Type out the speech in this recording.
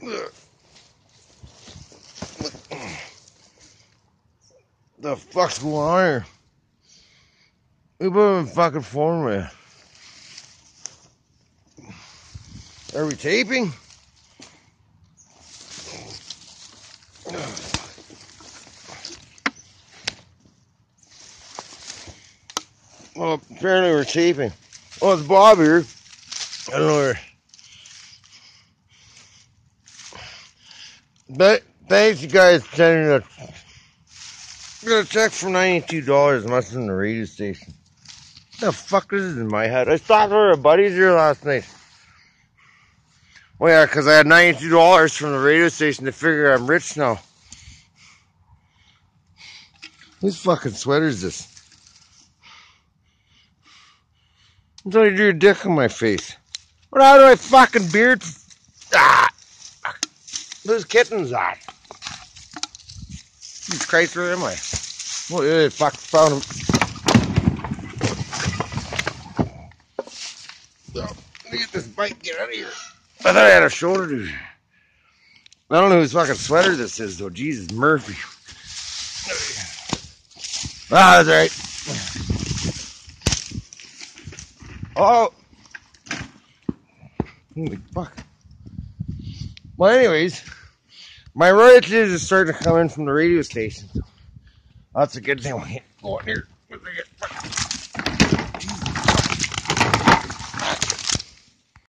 The fuck's going on here? We've been fucking forming. Are we taping? Well, apparently we're taping. Oh, it's Bob here. I don't know where. But thanks, you guys, sending a. Got a check for ninety-two dollars. Must been the radio station. The fuck is this in my head? I stopped over at buddy's here last night. Well, yeah, because I had ninety-two dollars from the radio station to figure I'm rich now. Whose fucking sweater is this? Until you drew your dick on my face. What out of my fucking beard? Ah! Whose kitten's that? Jesus crazy am I? Oh, yeah, fuck, found him. So, let me get this bike, get out of here. I thought I had a shoulder to. I don't know whose fucking sweater this is, though. Jesus, Murphy. Ah, that's right. Oh. Holy fuck. Well, anyways, my royalties is starting to come in from the radio station. That's a good thing. Get going here.